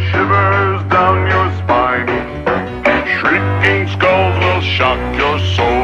shivers down your spine. Shrieking skulls will shock your soul.